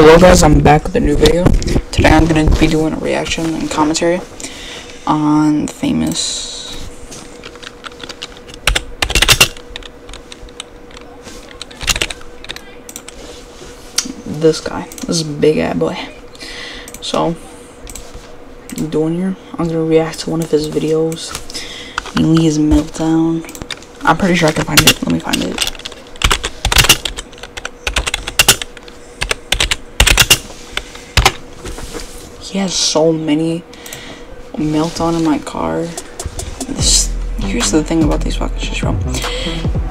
Hello guys, I'm back with a new video. Today I'm going to be doing a reaction and commentary on famous this guy. This is big ad boy. So, I'm doing here, I'm going to react to one of his videos. Mainly his meltdown. I'm pretty sure I can find it. Let me find it. He has so many meltdown in my car. This here's the thing about these fucking shit, bro.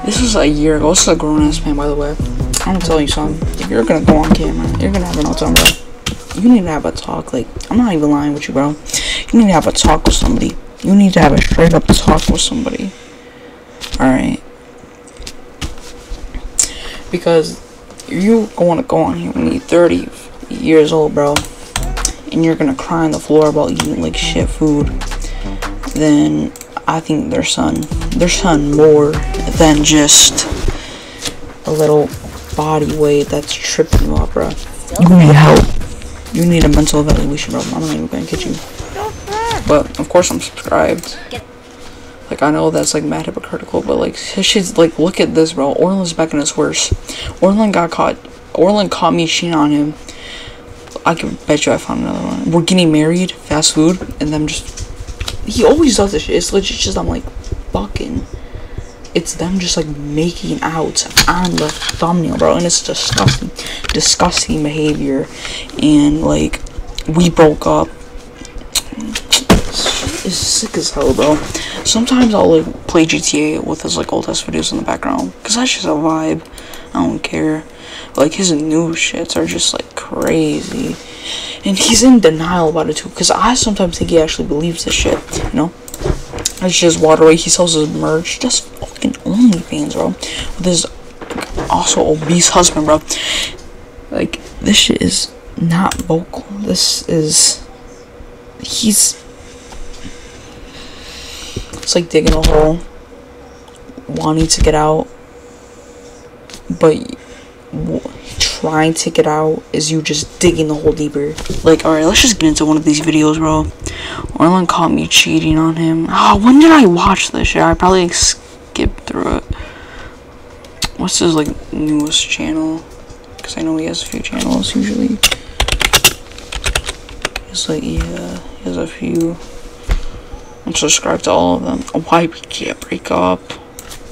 This was a year ago. This is a grown ass man, by the way. I'm gonna tell you something. If you're gonna go on camera, you're gonna have a meltdown, bro. You need to have a talk. Like I'm not even lying with you, bro. You need to have a talk with somebody. You need to have a straight up talk with somebody. All right. Because you want to go on here when you're 30 years old, bro and you're gonna cry on the floor about eating like shit food, then I think their son, their son more than just a little body weight that's tripping you up, bro. You need help. You need a mental evaluation, bro. I'm not even gonna get you. But of course I'm subscribed. Like I know that's like mad hypocritical, but like shit's like look at this, bro. Orlin's back in his worse. Orlin got caught. Orlin caught me cheating on him I can bet you I found another one. We're getting married, fast food, and them just. He always does this shit. It's legit just, I'm like, fucking. It's them just like making out on the thumbnail, bro. And it's disgusting. Disgusting behavior. And like, we broke up. It's sick as hell, bro. Sometimes I'll like play GTA with his like old ass videos in the background. Cause that's just a vibe. I don't care. Like his new shits are just like crazy. And he's in denial about it too. Cause I sometimes think he actually believes this shit. You know? It's just Waterway. He sells his merch. Just fucking OnlyFans, bro. With his also obese husband, bro. Like, this shit is not vocal. This is. He's. It's like digging a hole, wanting to get out, but trying to get out is you just digging the hole deeper. Like, alright, let's just get into one of these videos, bro. Orlin caught me cheating on him. Oh, when did I watch this shit? I probably like, skipped through it. What's his, like, newest channel? Because I know he has a few channels, usually. He's like, yeah, he has a few. I'm subscribed to all of them. Why we can't break up.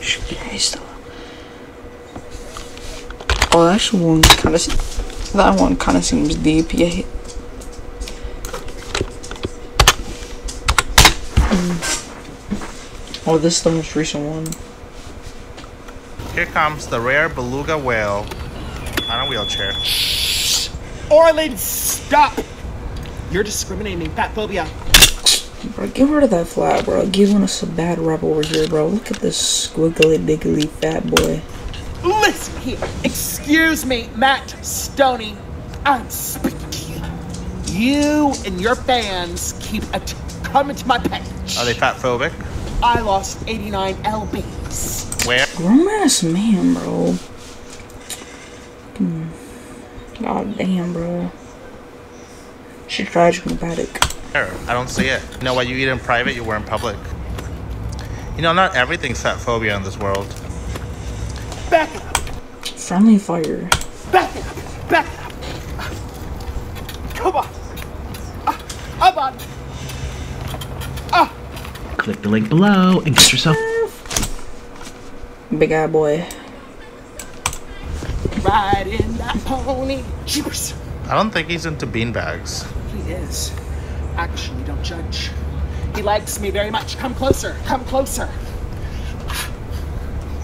Should be nice, though. Oh, that one kind of that one kind of seems deep. Yeah. Mm. Oh, this is the most recent one. Here comes the rare beluga whale on a wheelchair. Orlin, stop! You're discriminating, fat phobia. Bro, get rid of that flat, bro. Giving us a bad rap over here, bro. Look at this squiggly diggly fat boy. Listen here. Excuse me, Matt Stonie. I'm speaking to you. You and your fans keep coming to my page. Are they fat phobic? I lost 89 lbs. Where? Grown ass man, bro. Hmm. God damn, bro. She's tragically pathetic. I don't see it. You know what you eat in private, you wear in public. You know, not everything's fat phobia in this world. Back up. Friendly fire. Back up. Back up. Come on. Uh, up on. Uh. Click the link below and get yourself. Big eye boy. Riding that pony. Jeepers. I don't think he's into beanbags. He is. Actually, don't judge. He likes me very much. Come closer. Come closer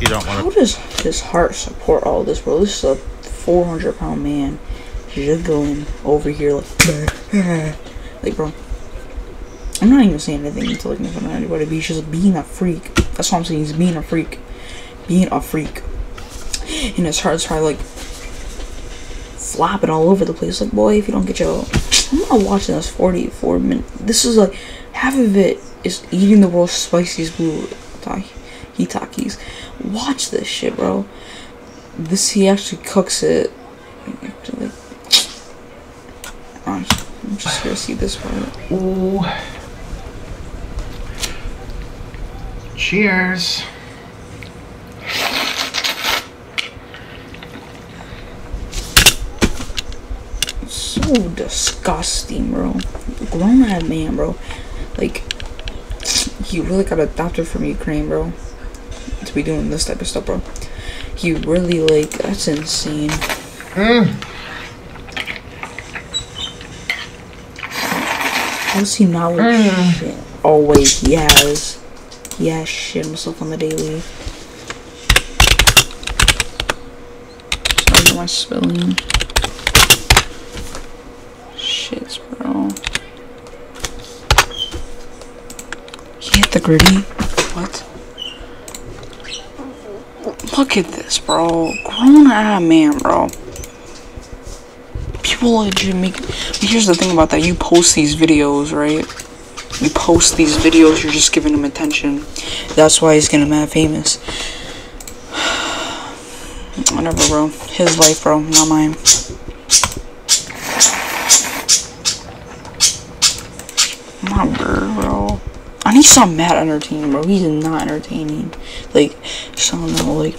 you don't want to. How does his heart support all this, bro? This is a 400 pound man jiggling over here like, like, bro. I'm not even saying anything to like fun of anybody, but he's just being a freak. That's what I'm saying. He's being a freak, being a freak, and his heart's probably like flopping all over the place. Like, boy, if you don't get your, I'm not watching this 44 minutes. This is like half of it is eating the world's spiciest blue food. Hitakis. Watch this shit, bro. This he actually cooks it. I'm just gonna see this part. Ooh. Cheers. So disgusting, bro. Grown ass man, bro. Like, you really got adopted from Ukraine, bro. To be doing this type of stuff, bro. He really, like, that's insane. Mm. How's he not with shit? Oh, wait, he has. He has shit himself on the daily. Sorry for my spelling. Shit, bro. He hit the gritty. What? Look at this, bro. Grown ass man, bro. People legit make. Here's the thing about that. You post these videos, right? You post these videos. You're just giving him attention. That's why he's getting mad famous. Whatever, bro. His life, bro, not mine. Weird, bro. And he's not mad entertaining, bro. He's not entertaining. Like, just don't know, like.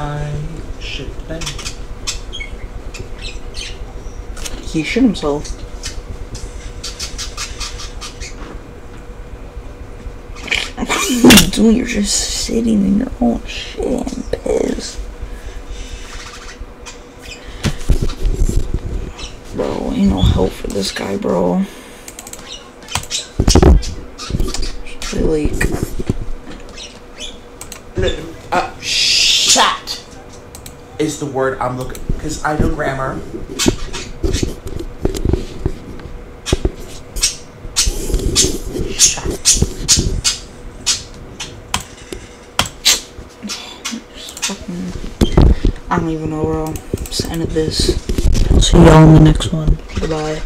I should bend. He shit himself. Dude, you're just sitting in your own shit and piss. Bro, ain't no help for this guy, bro. Like, Uh, shat is the word I'm looking because I know grammar. I don't even know, where I'm just ended this. See y'all in the next one. Goodbye.